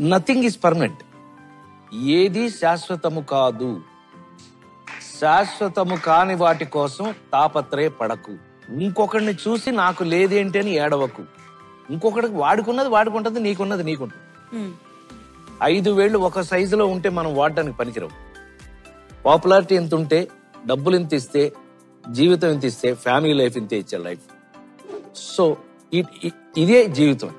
Nothing is permanent ఏది శాశ్వతము కాదు. శాశ్వతము కాని వాటి కోసం తాపత్రయ పడకు. ఇంకొకరిని చూసి నాకు లేదేంటి అని ఏడవకు. ఇంకొకటికి వాడుకున్నది వాడుకుంటుంది నీకున్నది నీకుంటుంది. Hmm. ఐదు వేళ్ళు ఒక సైజులో ఉంటే మనం వాడడానికి పనికిరావు. పాపులారిటీ ఎంత ఉంటే డబ్బులు ఎంత ఇస్తే జీవితం ఎంత ఇస్తే ఫ్యామిలీ లైఫ్ ఇంత ఇచ్చే లైఫ్. సో ఇ- ఇదే జీవితం.